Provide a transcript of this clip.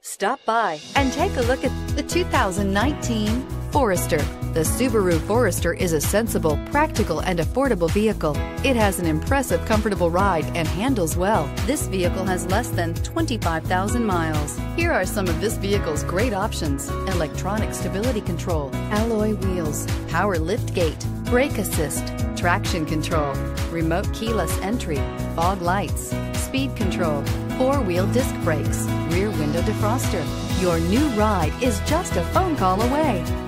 Stop by and take a look at the 2019 Forester. The Subaru Forester is a sensible, practical, and affordable vehicle. It has an impressive, comfortable ride and handles well. This vehicle has less than 25,000 miles. Here are some of this vehicle's great options. Electronic stability control, alloy wheels, power lift gate, brake assist, traction control, remote keyless entry, fog lights, speed control, four-wheel disc brakes, rear window defroster. Your new ride is just a phone call away.